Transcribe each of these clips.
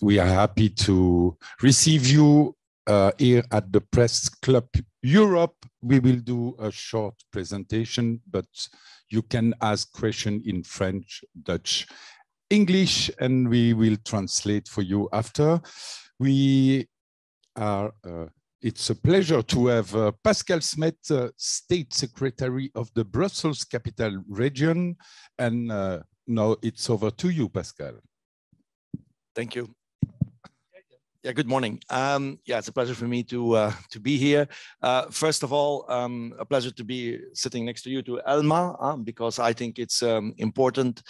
we are happy to receive you uh, here at the Press Club Europe. We will do a short presentation, but you can ask questions in French, Dutch, English, and we will translate for you after. We are, uh, it's a pleasure to have uh, Pascal Smet, uh, State Secretary of the Brussels Capital Region. And uh, now it's over to you, Pascal. Thank you. Yeah, good morning. Um, yeah, it's a pleasure for me to uh, to be here. Uh, first of all, um, a pleasure to be sitting next to you, to Elma, uh, because I think it's um, important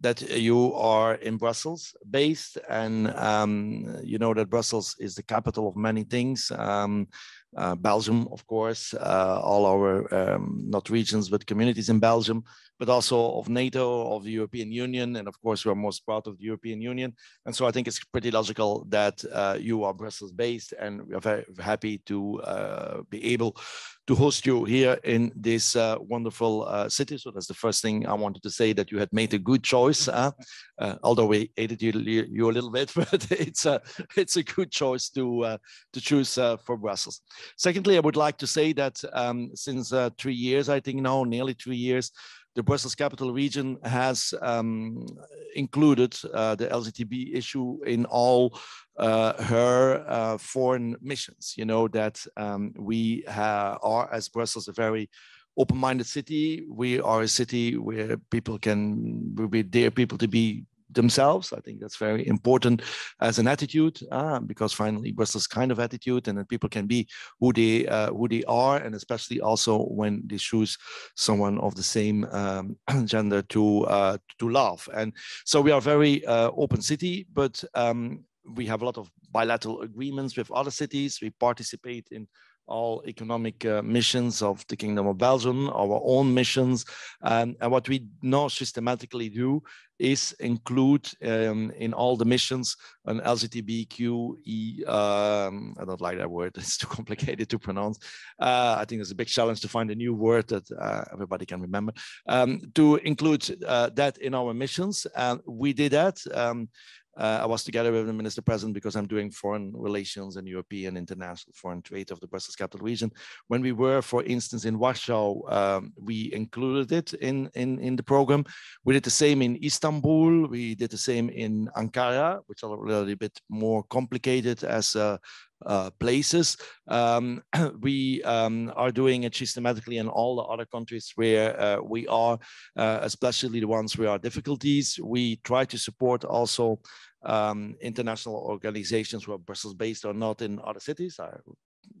that you are in Brussels based, and um, you know that Brussels is the capital of many things. Uh, Belgium, of course, uh, all our um, not regions but communities in Belgium, but also of NATO, of the European Union, and of course we are most proud of the European Union. And so I think it's pretty logical that uh, you are Brussels-based, and we are very happy to uh, be able to host you here in this uh, wonderful uh, city. So that's the first thing I wanted to say that you had made a good choice. although we hated you, you, a little bit, but it's a it's a good choice to to choose for Brussels. Secondly, I would like to say that um, since uh, three years, I think now, nearly three years, the Brussels Capital Region has um, included uh, the LGTB issue in all uh, her uh, foreign missions. You know that um, we are, as Brussels, a very open-minded city. We are a city where people can, we dare people to be themselves. I think that's very important as an attitude, uh, because finally Brussels kind of attitude, and that people can be who they uh, who they are, and especially also when they choose someone of the same um, gender to uh, to love. And so we are very uh, open city, but um, we have a lot of bilateral agreements with other cities. We participate in all economic uh, missions of the Kingdom of Belgium, our own missions. Um, and what we now systematically do is include um, in all the missions an LGBTQE, um, I don't like that word, it's too complicated to pronounce. Uh, I think it's a big challenge to find a new word that uh, everybody can remember, um, to include uh, that in our missions. And we did that. Uh, I was together with the minister president because I'm doing foreign relations and European international foreign trade of the Brussels capital region. When we were, for instance, in Warsaw, um, we included it in, in, in the program. We did the same in Istanbul. We did the same in Ankara, which are a little bit more complicated as uh, uh, places. Um, we um, are doing it systematically in all the other countries where uh, we are, uh, especially the ones where are difficulties. We try to support also um, international organizations who are Brussels based or not in other cities. I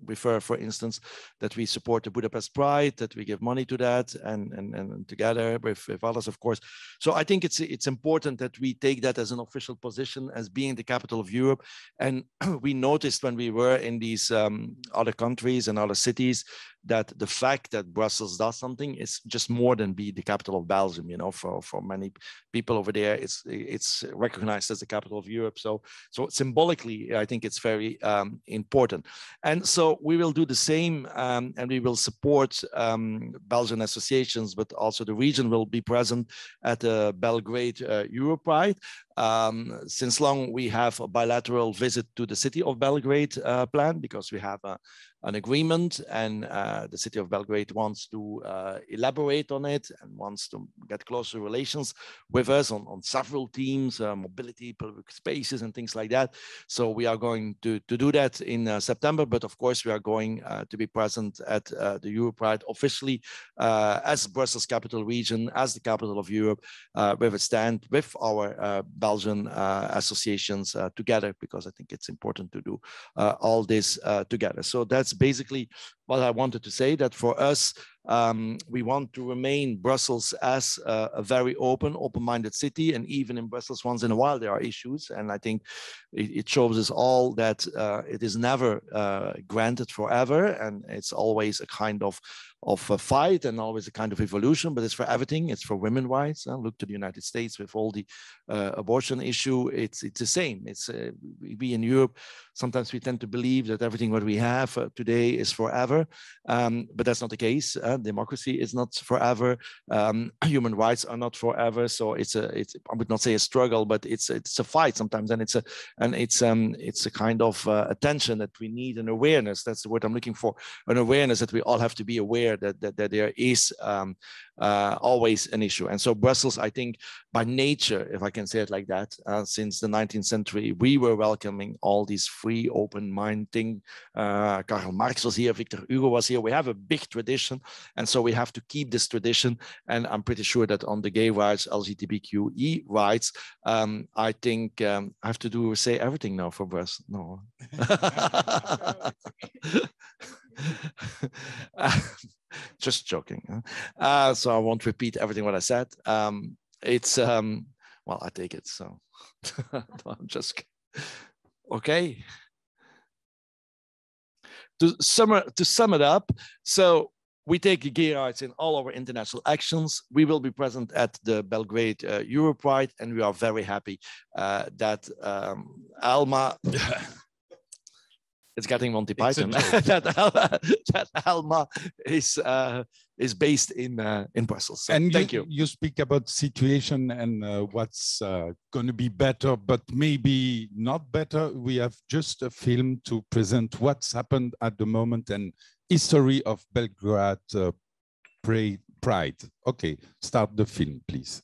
refer, for instance, that we support the Budapest Pride, that we give money to that, and and, and together with, with others, of course. So I think it's it's important that we take that as an official position as being the capital of Europe. And we noticed when we were in these um, other countries and other cities that the fact that Brussels does something is just more than be the capital of Belgium. You know, for for many people over there, it's it's recognized as the capital of Europe. So so symbolically, I think it's very um, important. And so we will do the same, um, and we will support um, Belgian associations, but also the region will be present at the Belgrade uh, Europride. Um, since long, we have a bilateral visit to the city of Belgrade uh, planned because we have a, an agreement and uh, the city of Belgrade wants to uh, elaborate on it and wants to get closer relations with us on, on several themes, uh, mobility, public spaces and things like that. So we are going to, to do that in uh, September, but of course we are going uh, to be present at uh, the Europride officially as Brussels capital region, as the capital of Europe, with a stand with our Belgian associations together, because I think it's important to do all this together. So that's basically what I wanted to say that for us, um, we want to remain Brussels as a, a very open, open-minded city. And even in Brussels, once in a while, there are issues. And I think it, it shows us all that uh, it is never uh, granted forever. And it's always a kind of, of a fight and always a kind of evolution, but it's for everything. It's for women rights. Uh, look to the United States with all the uh, abortion issue. It's it's the same. It's uh, we in Europe sometimes we tend to believe that everything what we have uh, today is forever, um, but that's not the case. Uh, democracy is not forever. Um, human rights are not forever. So it's a it's I would not say a struggle, but it's it's a fight sometimes, and it's a and it's um it's a kind of uh, attention that we need an awareness. That's the word I'm looking for. An awareness that we all have to be aware that that, that there is um, uh, always an issue. And so Brussels, I think, by nature, if I can say it like that, uh, since the 19th century, we were welcoming all these free, open mind thing. Uh, Karl Marx was here, Victor Hugo was here. We have a big tradition, and so we have to keep this tradition. And I'm pretty sure that on the gay rights, LGBTQE rights, um, I think um, I have to do say everything now for Brussels. No. just joking. Uh, so I won't repeat everything what I said. Um, it's um, well, I take it. So I'm just okay. To sum to sum it up, so we take rights in all our international actions. We will be present at the Belgrade uh, Europride, and we are very happy uh, that um, Alma it's getting Monty Python. that, Alma, that Alma is uh, is based in uh, in Brussels. So and thank you, you, you. speak about situation and uh, what's uh, going to be better, but maybe not better. We have just a film to present what's happened at the moment and history of Belgrade uh, Pride. Okay, start the film, please.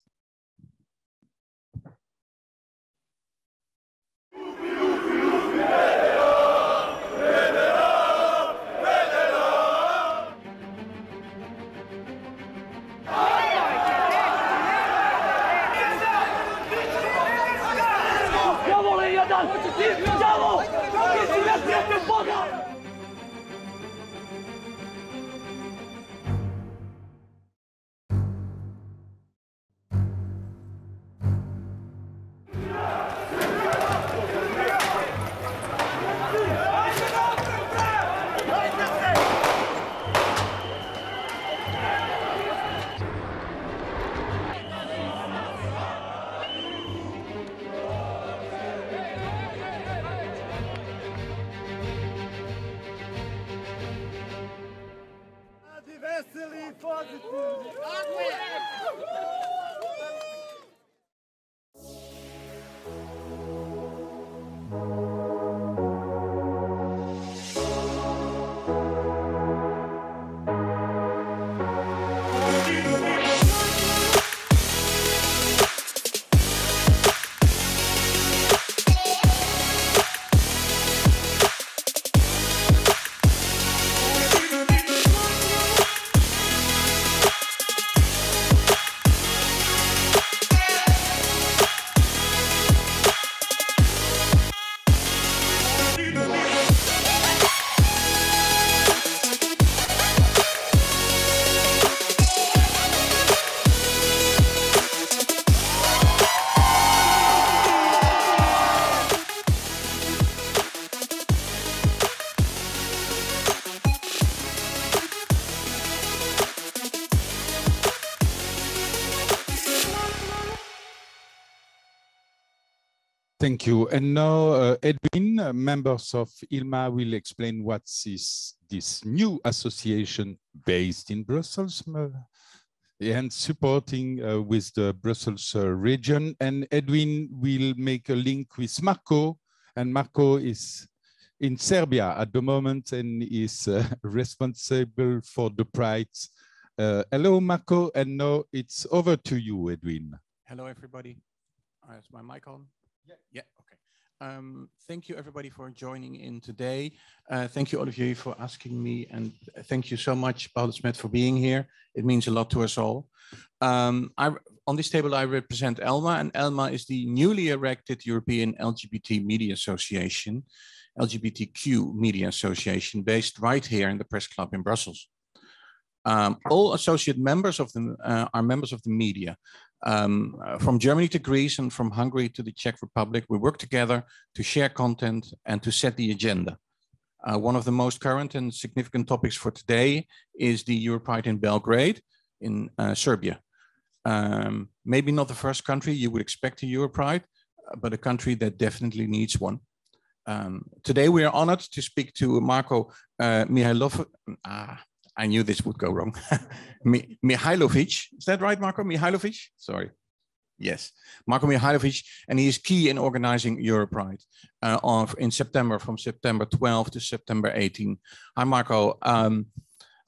depósito! Uh! Thank you. And now, uh, Edwin, uh, members of ELMA will explain what is this new association based in Brussels uh, and supporting uh, with the Brussels uh, region. And Edwin will make a link with Marco, and Marco is in Serbia at the moment and is uh, responsible for the Pride. hello, Marco, and now it's over to you, Edwin. Hello, everybody. Is my mic on? Yeah. Yeah. Okay. Um, thank you everybody for joining in today. Uh, thank you all of you for asking me and thank you so much Paul Smith for being here. It means a lot to us all. Um, I, on this table I represent ELMA and ELMA is the newly erected European LGBT Media Association, LGBTQ Media Association based right here in the Press Club in Brussels. Um, all associate members of the uh, are members of the media um, uh, from Germany to Greece and from Hungary to the Czech Republic, we work together to share content and to set the agenda. Uh, one of the most current and significant topics for today is the Europride in Belgrade in uh, Serbia. Um, maybe not the first country you would expect a Europride, uh, but a country that definitely needs one. Um, today we are honored to speak to Marco uh, Mihailov. Ah, I knew this would go wrong. Mihailovic, is that right, Marco? Mihailovic? Sorry. Yes, Marko Mihailovic, and he is key in organizing Europride uh, of, in September, from September 12 to September 18. Hi, Marko. Um,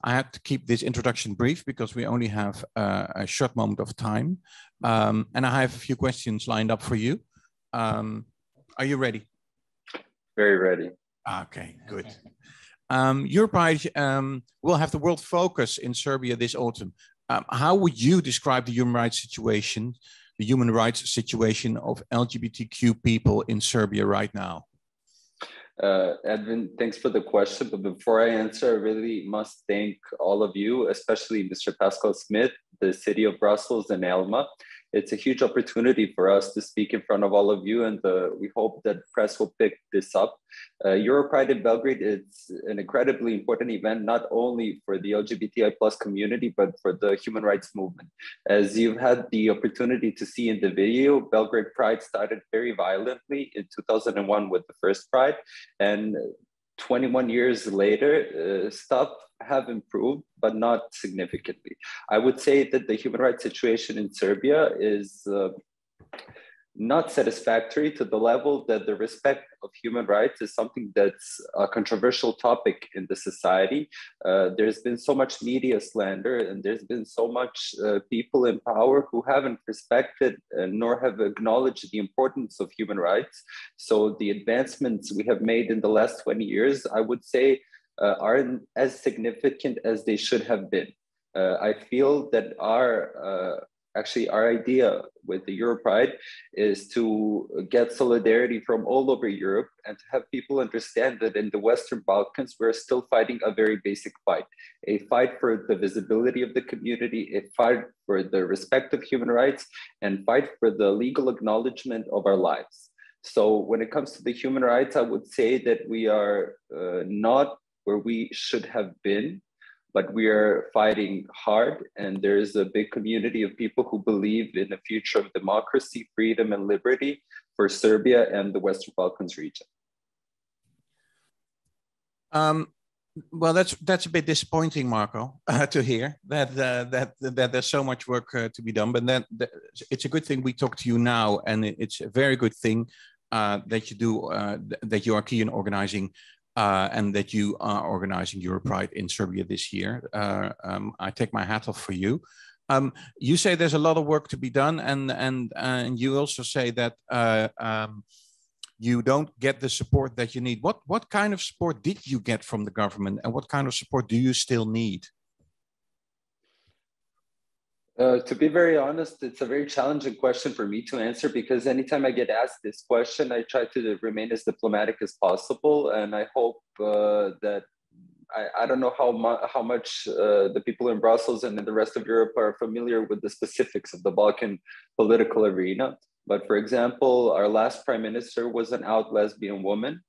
I had to keep this introduction brief because we only have uh, a short moment of time. Um, and I have a few questions lined up for you. Um, are you ready? Very ready. Okay, good. Um, Europride um, will have the world focus in Serbia this autumn. Um, how would you describe the human rights situation the human rights situation of LGBTQ people in Serbia right now? Uh, Edwin, thanks for the question. But before I answer, I really must thank all of you, especially Mr. Pascal Smet, the city of Brussels, and Elma it's a huge opportunity for us to speak in front of all of you, and uh, we hope that press will pick this up. Uh, Europride in Belgrade is an incredibly important event, not only for the LGBTI plus community, but for the human rights movement. As you've had the opportunity to see in the video, Belgrade Pride started very violently in 2001 with the first Pride, and 21 years later, uh, stuff have improved, but not significantly. I would say that the human rights situation in Serbia is uh, not satisfactory to the level that the respect of human rights is something that's a controversial topic in the society. Uh, there's been so much media slander, and there's been so much uh, people in power who haven't respected uh, nor have acknowledged the importance of human rights. So the advancements we have made in the last 20 years, I would say, uh, aren't as significant as they should have been. Uh, I feel that our uh, actually our idea with the Europride is to get solidarity from all over Europe and to have people understand that in the Western Balkans, we're still fighting a very basic fight, a fight for the visibility of the community, a fight for the respect of human rights, and fight for the legal acknowledgement of our lives. So when it comes to the human rights, I would say that we are uh, not where we should have been, but we are fighting hard. And there is a big community of people who believe in a future of democracy, freedom, and liberty for Serbia and the Western Balkans region. Um, well, that's that's a bit disappointing, marco uh, to hear that uh, that that there's so much work uh, to be done. But then it's a good thing we talk to you now, and it's a very good thing uh, that you do uh, that you are key in organizing uh, and that you are organizing Europride in Serbia this year. Uh, um, I take my hat off for you. Um, you say there's a lot of work to be done, and and and you also say that uh, um, you don't get the support that you need. What what kind of support did you get from the government, and what kind of support do you still need? Uh, to be very honest, it's a very challenging question for me to answer because anytime I get asked this question, I try to remain as diplomatic as possible. And I hope uh, that I, I, don't know how, mu- how much uh, the people in Brussels and in the rest of Europe are familiar with the specifics of the Balkan political arena. But for example, our last prime minister was an out lesbian woman.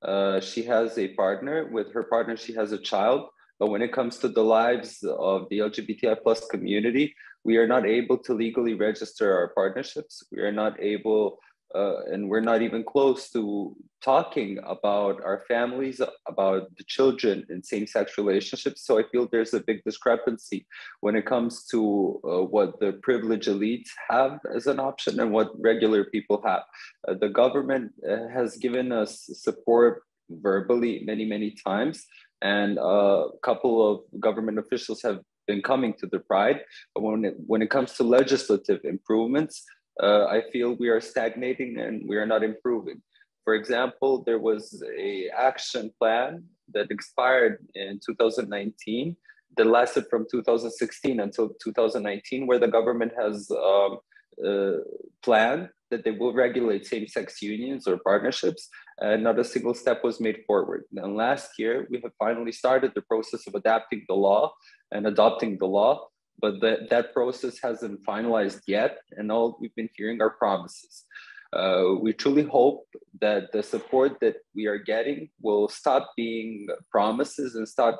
Uh, she has a partner. With her partner, she has a child. But when it comes to the lives of the LGBTI plus community, we are not able to legally register our partnerships. We are not able, uh, and we're not even close to talking about our families, about the children in same sex relationships. So I feel there's a big discrepancy when it comes to uh, what the privileged elites have as an option and what regular people have. Uh, the government uh, has given us support verbally many, many times. And a couple of government officials have been coming to the Pride. But when it, when it comes to legislative improvements, uh, I feel we are stagnating and we are not improving. For example, there was a action plan that expired in 2019 that lasted from 2016 until 2019, where the government has um, uh, planned that they will regulate same-sex unions or partnerships, and not a single step was made forward. And last year, we have finally started the process of adapting the law and adopting the law, but that, that process hasn't finalized yet, and all we've been hearing are promises. Uh, we truly hope that the support that we are getting will stop being promises and stop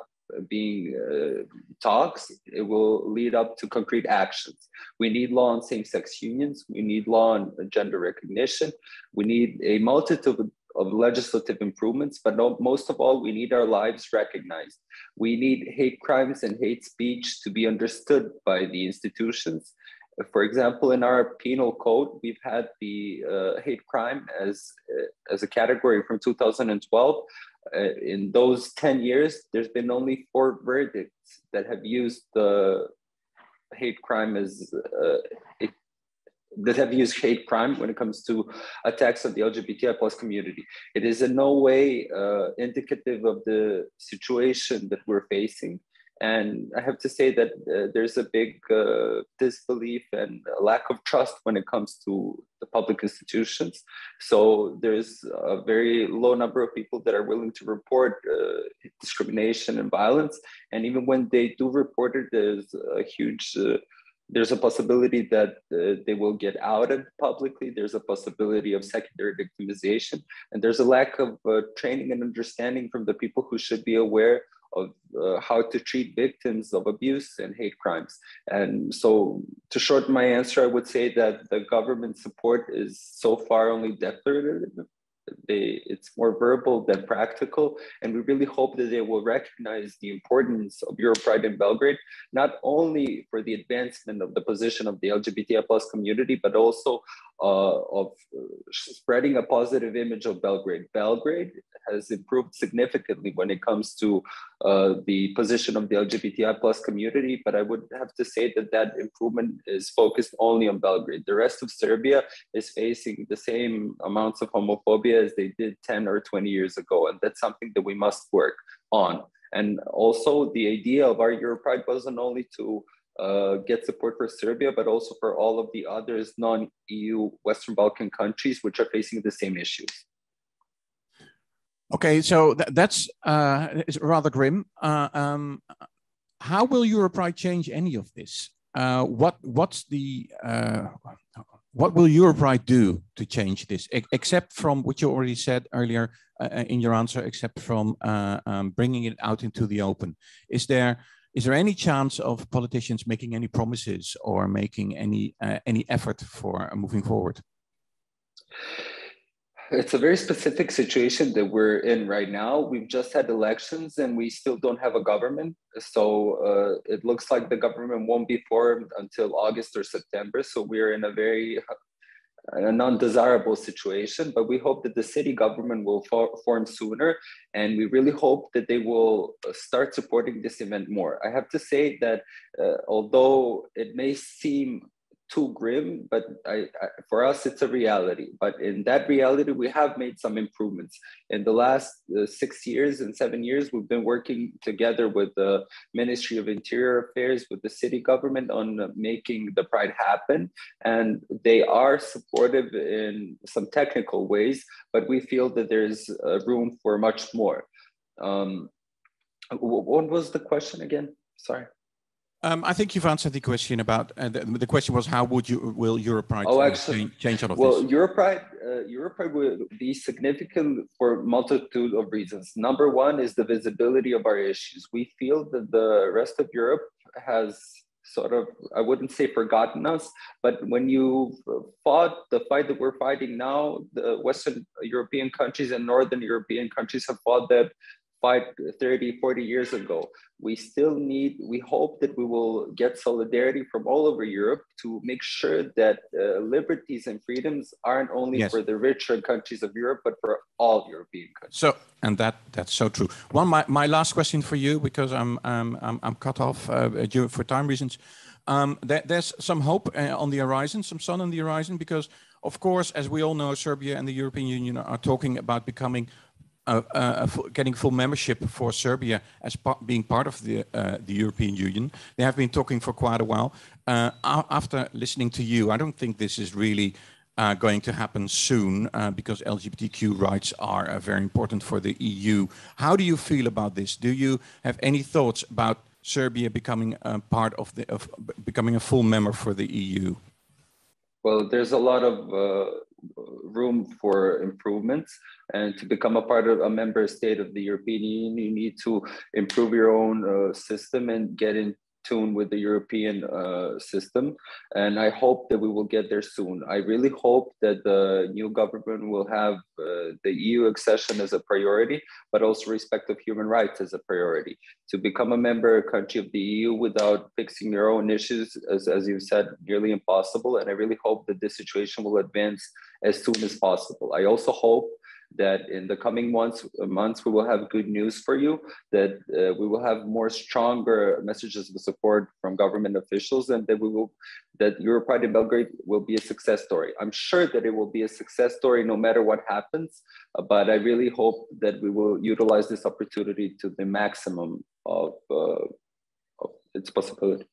being uh, talks, it will lead up to concrete actions. We need law on same-sex unions. We need law on gender recognition. We need a multitude of legislative improvements, but no, most of all, we need our lives recognized. We need hate crimes and hate speech to be understood by the institutions. For example, in our penal code, we've had the uh, hate crime as, uh, as a category from 2012 uh, in those 10 years, there's been only four verdicts that have used the hate crime as uh, that have used hate crime when it comes to attacks on the LGBTI plus community. It is in no way uh, indicative of the situation that we're facing. And I have to say that uh, there's a big uh, disbelief and lack of trust when it comes to the public institutions. So there's a very low number of people that are willing to report uh, discrimination and violence. And even when they do report it, there's a huge uh, there's a possibility that uh, they will get outed publicly. There's a possibility of secondary victimization. And there's a lack of uh, training and understanding from the people who should be aware of uh, how to treat victims of abuse and hate crimes. And so, to shorten my answer, I would say that the government support is so far only declarative they it's more verbal than practical. And we really hope that they will recognize the importance of Europride in Belgrade not only for the advancement of the position of the LGBTI plus community but also uh, of uh, spreading a positive image of Belgrade. Belgrade has improved significantly when it comes to uh, the position of the LGBTI plus community, but I would have to say that that improvement is focused only on Belgrade. The rest of Serbia is facing the same amounts of homophobia as they did 10 or 20 years ago, and that's something that we must work on. And also, the idea of our Europride wasn't only to uh, get support for Serbia, but also for all of the others non-EU Western Balkan countries which are facing the same issues. Okay, so th that's uh, rather grim. Uh, um, how will Europride change any of this? Uh, what what's the uh, what will Europride do to change this, except from what you already said earlier uh, in your answer, except from um, bringing it out into the open? Is there is there any chance of politicians making any promises or making any uh, any effort for uh, moving forward? It's a very specific situation that we're in right now. We've just had elections and we still don't have a government. So uh, it looks like the government won't be formed until August or September. So we're in a very an undesirable situation, but we hope that the city government will for, form sooner. And we really hope that they will start supporting this event more. I have to say that uh, although it may seem too grim, but I, I, for us, it's a reality. But in that reality, we have made some improvements. In the last uh, six years and seven years, we've been working together with the Ministry of Interior Affairs, with the city government on making the Pride happen. And they are supportive in some technical ways, but we feel that there's uh, room for much more. Um, what was the question again? Sorry. Um, I think you've answered the question about uh, the, the, question was how would you will Europride oh, actually, change, change all of well, this? Well, Europride uh, Europride will be significant for multitude of reasons. Number one is the visibility of our issues. We feel that the rest of Europe has sort of I wouldn't say forgotten us, but when you fought the fight that we're fighting now, the Western European countries and Northern European countries have fought that five, 30, 40 years ago. We still need, we hope that we will get solidarity from all over Europe to make sure that uh, liberties and freedoms aren't only yes. for the richer countries of Europe, but for all European countries. So, and that that's so true. One, my, my last question for you, because I'm, I'm, I'm, I'm cut off uh, due for time reasons. Um, there, there's some hope uh, on the horizon, some sun on the horizon, because of course, as we all know, Serbia and the European Union are talking about becoming getting full membership for Serbia as pa being part of the uh, the European Union. They have been talking for quite a while. Uh, after listening to you, I don't think this is really uh, going to happen soon uh, because LGBTQ rights are very important for the EU. How do you feel about this? Do you have any thoughts about Serbia becoming part of the of becoming a full member for the EU? Well, there's a lot of room for improvements. And to become a part of a member state of the European Union, you need to improve your own uh, system and get in tune with the European uh, system. And I hope that we will get there soon. I really hope that the new government will have uh, the EU accession as a priority, but also respect of human rights as a priority. To become a member country of the EU without fixing your own issues, as, as you've said, nearly impossible. And I really hope that this situation will advance as soon as possible. I also hope that in the coming months, months we will have good news for you, that uh, we will have more stronger messages of support from government officials and that we will, that Europride in Belgrade will be a success story. I'm sure that it will be a success story no matter what happens, but I really hope that we will utilize this opportunity to the maximum of, uh, of its possibility.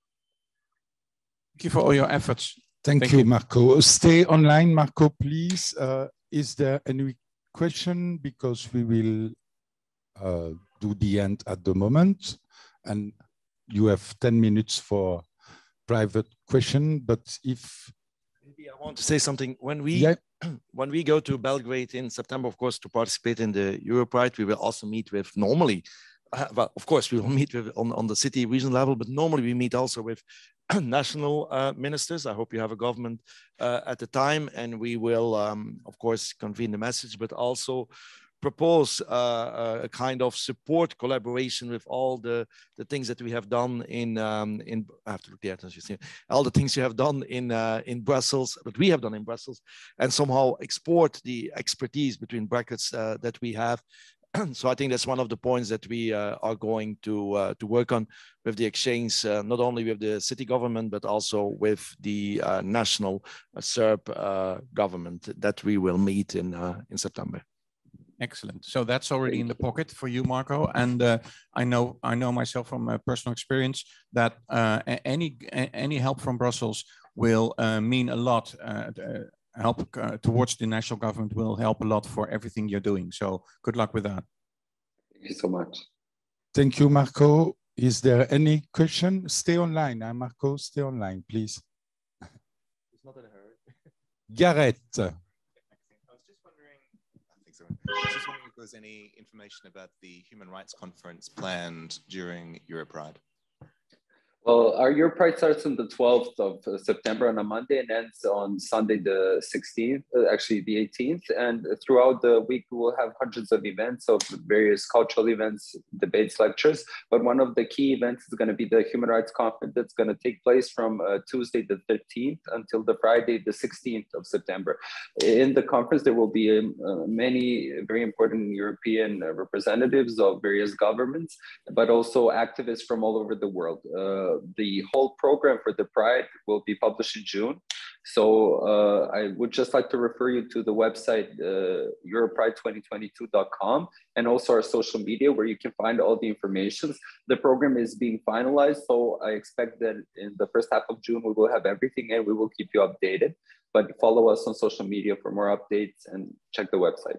Thank you for all your efforts. Thank, Thank you, you, Marco. Stay online, Marco, please. Uh, is there any question because we will uh, do the end at the moment and you have 10 minutes for private question, but if... Maybe I want to say something. When we, yeah. when we go to Belgrade in September, of course, to participate in the Europride, we will also meet with normally uh, well, of course, we will meet with on, on the city region level, but normally we meet also with national uh, ministers. I hope you have a government uh, at the time, and we will, um, of course, convene the message, but also propose uh, a kind of support collaboration with all the, the things that we have done in um, in I have to look at as you see all the things you have done in uh, in Brussels, that we have done in Brussels, and somehow export the expertise between brackets uh, that we have so I think that's one of the points that we uh, are going to uh, to work on with the exchange, uh, not only with the city government but also with the uh, national uh, Serb uh, government that we will meet in in September. Excellent. So that's already in the pocket for you, Marco. And I know I know myself from personal experience that any any help from Brussels will mean a lot help uh, towards the national government will help a lot for everything you're doing. So good luck with that. Thank you so much. Thank you, Marco. Is there any question? Stay online, huh, Marco. Stay online, please. It's not in a hurry. Garrett. I was just wondering, I think so. I was just wondering if there's any information about the human rights conference planned during Europride. Well, our Europride starts on the 12th of uh, September on a Monday and ends on Sunday, the 16th, uh, actually the 18th. And throughout the week, we will have hundreds of events of various cultural events, debates, lectures. But one of the key events is going to be the Human Rights Conference that's going to take place from uh, Tuesday, the 13th until the Friday, the 16th of September. In the conference, there will be um, uh, many very important European uh, representatives of various governments, but also activists from all over the world. Uh, the whole program for the Pride will be published in June. So uh, I would just like to refer you to the website uh, europride2022.com and also our social media where you can find all the information. The program is being finalized, so I expect that in the first half of June we will have everything and we will keep you updated. But follow us on social media for more updates and check the website.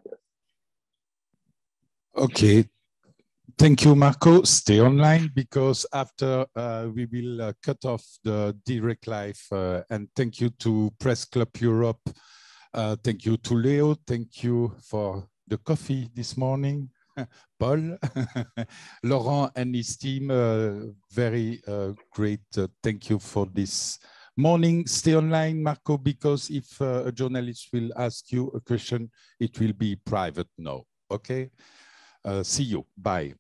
Okay, Thank you, Marco. Stay online because after uh, we will uh, cut off the direct live. Uh, and thank you to Press Club Europe. Uh, thank you to Leo. Thank you for the coffee this morning. Paul, Laurent and his team, uh, very uh, great. thank you for this morning. Stay online, Marco, because if a journalist will ask you a question, it will be private now. Okay? see you. Bye.